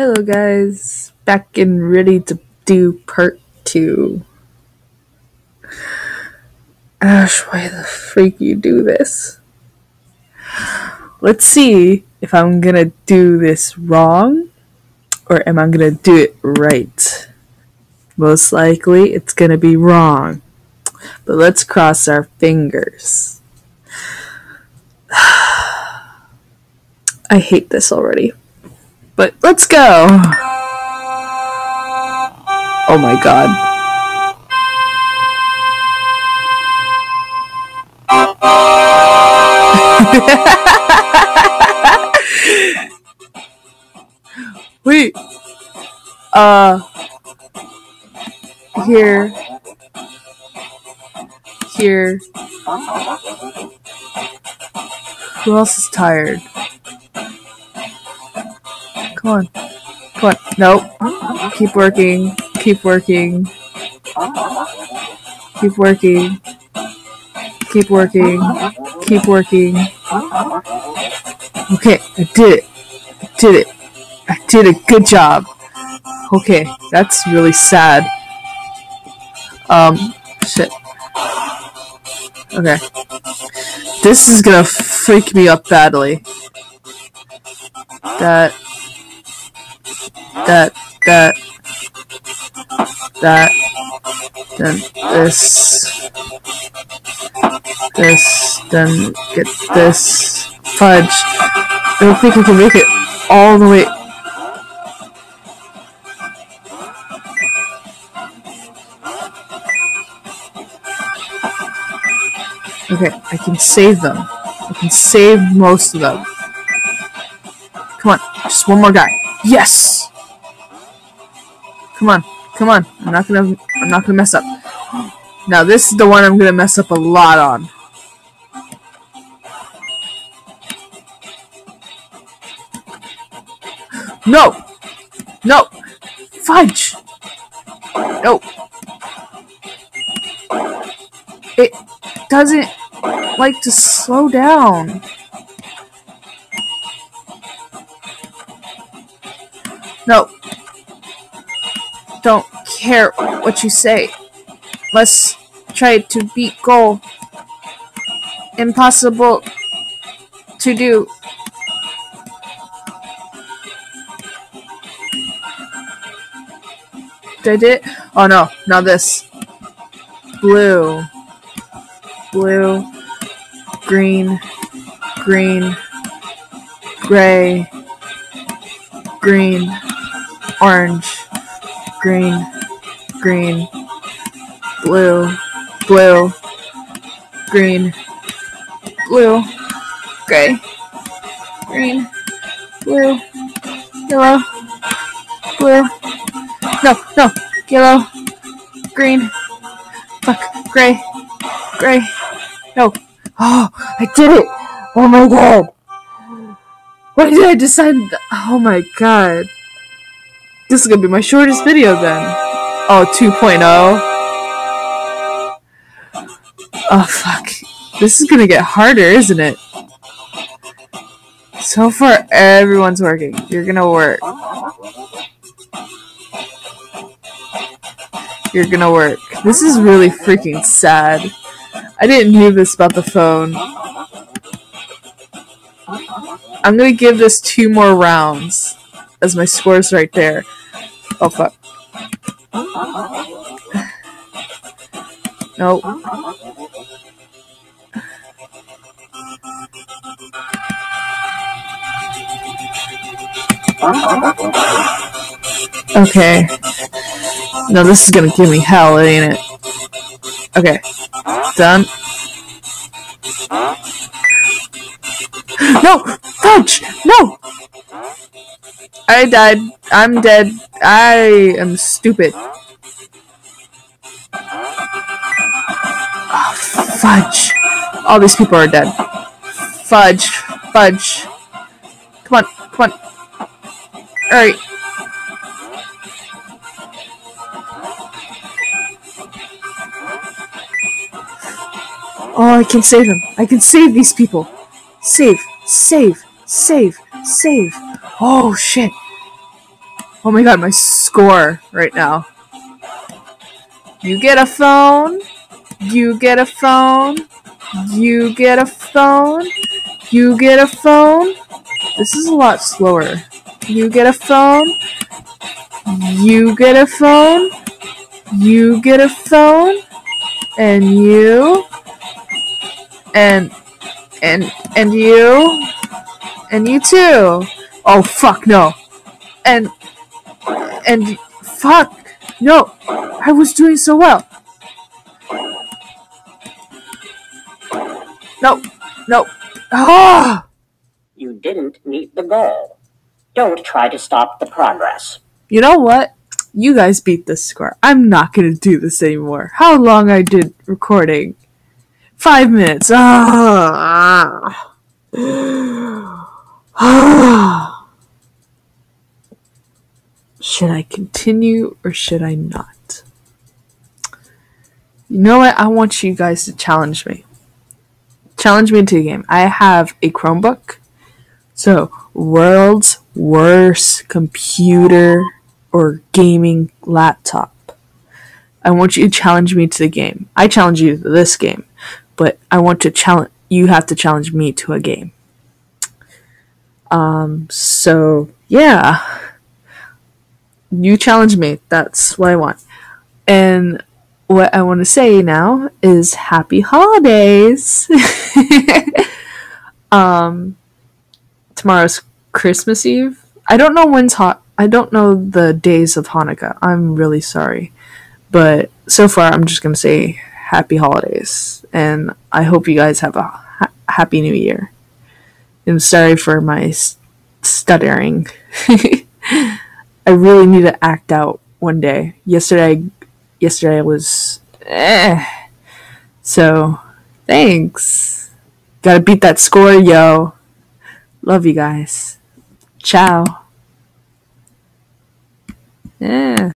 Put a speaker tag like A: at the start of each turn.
A: Hello, guys. Back and ready to do part two. Ash, why the freak you do this? Let's see if I'm gonna do this wrong or am I gonna do it right. Most likely it's gonna be wrong. But let's cross our fingers. I hate this already. But let's go! Oh my god. Wait. Uh. Here. Here. Who else is tired? Come on. Come on. Nope. Keep working. Keep working. Keep working. Keep working. Keep working. Okay, I did it. I did it. I did a good job. Okay, that's really sad. Um, shit. Okay. This is gonna freak me up badly. That. That. That. That. Then this. This. Then get this. Fudge. I don't think I can make it all the way. Okay, I can save them. I can save most of them. Come on, just one more guy. Yes! Come on, come on. I'm not gonna I'm not gonna mess up. Now this is the one I'm gonna mess up a lot on. No! No! Fudge! No! It doesn't like to slow down. No. Don't care what you say. Let's try to beat goal. Impossible to do. Did it? Oh no, now this. Blue. Blue. Green. Green. Gray. Green. Orange. Green. Green. Blue. Blue. Green. Blue. Gray. Green. Blue. Yellow. Blue. No, no. Yellow. Green. Fuck. Gray. Gray. No. Oh, I did it! Oh my god! Why did I decide? oh my god. This is gonna be my shortest video then. Oh, 2.0. Oh fuck. This is gonna get harder, isn't it? So far, everyone's working. You're gonna work. You're gonna work. This is really freaking sad. I didn't knew this about the phone. I'm gonna give this two more rounds as my score's right there. Fuck. Nope. Okay. No, this is gonna give me hell, ain't it? Okay. Done. No! Fudge! No! I died. I'm dead. I am stupid. Oh, fudge. All these people are dead. Fudge. Fudge. Come on. Come on. Alright. Oh, I can save them. I can save these people. Save. Save. Save. Save. Oh, shit. Oh my god, my score right now. You get a phone. You get a phone. You get a phone. You get a phone. This is a lot slower. You get a phone. You get a phone. You get a phone. And you. And. And. And you. And you too. Oh, fuck, no. And. And. Fuck. No. I was doing so well. No. No. Ah!
B: You didn't meet the goal. Don't try to stop the progress.
A: You know what? You guys beat this score. I'm not gonna do this anymore. How long I did recording? Five minutes. Ah. should I continue or should I not? You know what? I want you guys to challenge me. Challenge me to a game. I have a Chromebook. So, world's worst computer or gaming laptop. I want you to challenge me to the game. I challenge you to this game, but I want to challenge you have to challenge me to a game. Um so yeah. You challenge me. That's what I want. And what I want to say now is happy holidays. um tomorrow's Christmas Eve. I don't know when's hot. I don't know the days of Hanukkah. I'm really sorry. But so far, I'm just going to say happy holidays. And I hope you guys have a ha- happy new year. I'm sorry for my stuttering. I really need to act out one day. Yesterday, yesterday was eh. So, thanks. Gotta beat that score, yo. Love you guys. Ciao. Yeah.